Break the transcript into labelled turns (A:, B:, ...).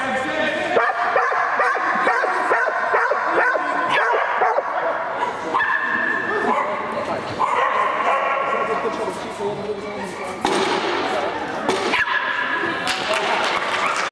A: Same
B: Thank you.